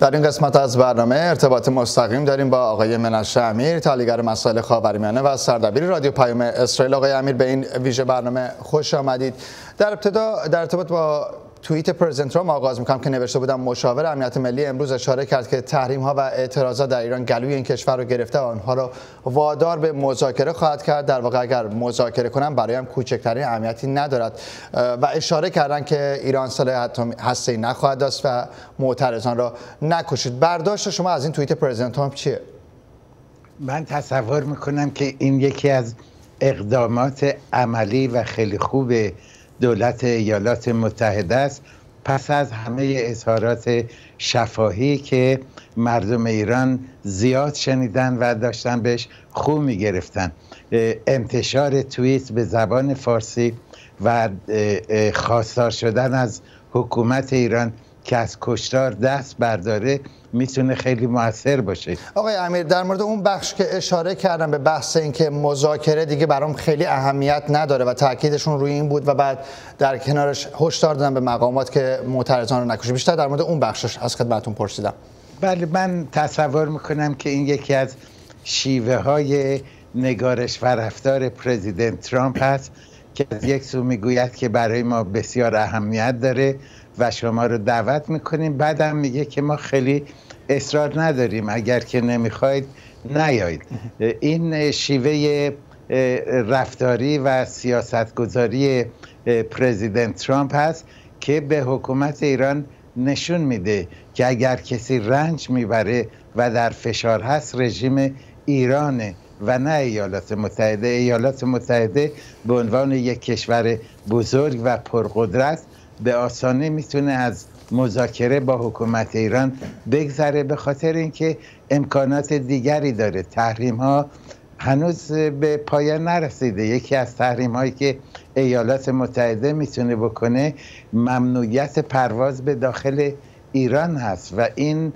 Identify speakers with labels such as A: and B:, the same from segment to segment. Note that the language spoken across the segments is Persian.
A: در این قسمت از برنامه ارتباط مستقیم داریم با آقای منشه امیر تحلیلگر مسائل خاورمیانه و سردبیر رادیو پیام اسرائیل. آقای امیر به این ویژه برنامه خوش آمدید. در ابتدا در ارتباط با توییت پرزیدنت ترامپ آغاز می‌کنم که نوشته بودم مشاور امنیت ملی امروز اشاره کرد که تحریم ها و اعتراضات در ایران گلوی این کشور رو گرفته و آنها رو وادار به مذاکره خواهد کرد. در واقع اگر مذاکره کنم برایم کوچکترین اهمیتی ندارد. و اشاره کردن که ایران سلاح هسته نخواهد داشت و معترضان را نکشید. برداشت شما از این توییت پرزیدنت ترامپ چیه؟
B: من تصور می‌کنم که این یکی از اقدامات عملی و خیلی خوب دولت ایالات متحده است. پس از همه اظهارات شفاهی که مردم ایران زیاد شنیدن و داشتن بهش خو می گرفتن انتشار توییت به زبان فارسی و خواستار شدن از حکومت ایران که از کشتار دست برداره می‌تونه خیلی موثر باشه.
A: آقای امیر در مورد اون بخش که اشاره کردم به بحث اینکه مذاکره دیگه برام خیلی اهمیت نداره و تاکیدشون روی این بود و بعد در کنارش هشدار دادن به مقامات که معترضان رو نکشه بیشتر در مورد اون بخشش از خدمتتون پرسیدم.
B: بله من تصور می‌کنم که این یکی از شیوه های نگارش و رفتار پرزیدنت ترامپ هست که از یک سو می‌گوید که برای ما بسیار اهمیت داره. و شما رو دعوت می‌کنیم. بعدم میگه که ما خیلی اصرار نداریم. اگر که نمی‌خواید نیایید. این شیوه رفتاری و سیاستگذاری پرزیدنت ترامپ هست که به حکومت ایران نشون میده که اگر کسی رنج می‌بره و در فشار هست رژیم ایرانه و نه ایالات متحده. ایالات متحده به عنوان یک کشور بزرگ و پرقدرت به آسانی می‌تونه از مذاکره با حکومت ایران بگذره به خاطر اینکه امکانات دیگری داره. تحریم ها هنوز به پایان نرسیده. یکی از تحریم هایی که ایالات متحده می‌تونه بکنه ممنوعیت پرواز به داخل ایران هست و این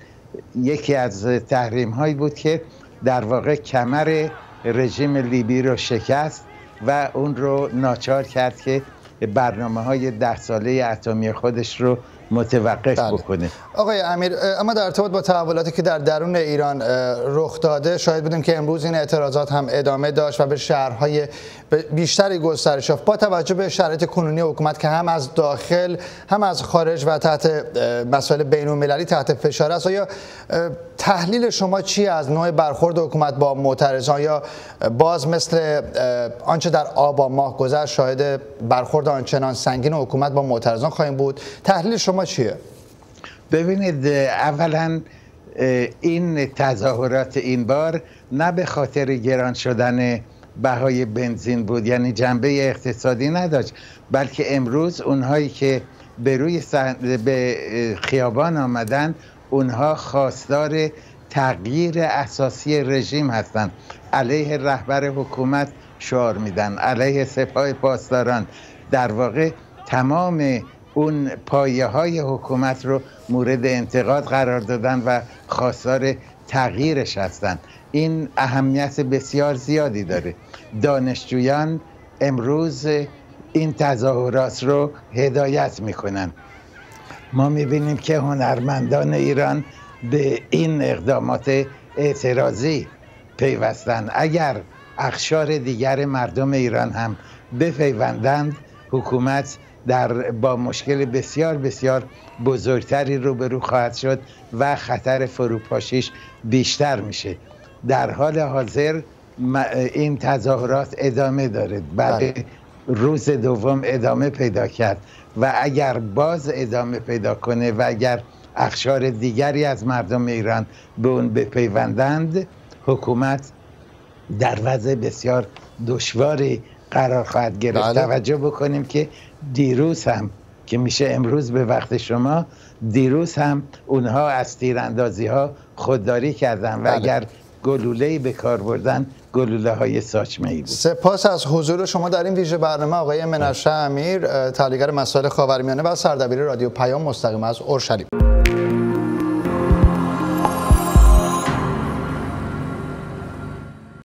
B: یکی از تحریم هایی بود که در واقع کمر رژیم لیبی رو شکست و اون رو ناچار کرد که برنامه های ده ساله اتمی خودش رو متوقف بله. بکنه.
A: آقای امیر اما در ارتباط با تحولاتی که در درون ایران رخ داده شاید بودیم که امروز این اعتراضات هم ادامه داشت و به شهرهای بیشتری گسترش یافت. با توجه به شرایط کنونی حکومت که هم از داخل هم از خارج و تحت مسائل بین المللی تحت فشار است یا تحلیل شما چی از نوع برخورد حکومت با معترضان؟ یا باز مثل آنچه در آبان ماه گذشت شاهد برخورد آنچنان سنگین حکومت با معترضان خواهیم بود؟ تحلیل شما چیه؟
B: ببینید اولا این تظاهرات این بار نه به خاطر گران شدن بهای بنزین بود یعنی جنبه اقتصادی نداشت بلکه امروز اونهایی که به روی به خیابان آمدن اونها خواستار تغییر اساسی رژیم هستند علیه رهبر حکومت شعار میدن علیه سپاه پاسداران. در واقع تمام اون پایه های حکومت رو مورد انتقاد قرار دادن و خواستار تغییرش هستند این اهمیت بسیار زیادی داره. دانشجویان امروز این تظاهرات رو هدایت می‌کنن. ما می‌بینیم که هنرمندان ایران به این اقدامات اعتراضی پیوستن. اگر اخشار دیگر مردم ایران هم بپیوندند حکومت در با مشکل بسیار بسیار بزرگتری روبرو خواهد شد و خطر فروپاشیش بیشتر میشه در حال حاضر این تظاهرات ادامه داره بعد بله. روز دوم ادامه پیدا کرد و اگر باز ادامه پیدا کنه و اگر اخشار دیگری از مردم ایران به اون بپیوندند حکومت در وضع بسیار دشواری قرار خواهد گرفت بله. توجه بکنیم که دیروز هم که میشه امروز به وقت شما دیروز هم اونها از تیراندازی ها خودداری کردن و بله. اگر گلوله به کار بردن گلوله های ساچمه ای بود
A: سپاس از حضور شما در این ویژه برنامه آقای منشه امیر تحلیلگر مسائل خاورمیانه و سردبیر رادیو پیام مستقیم از اورشلیم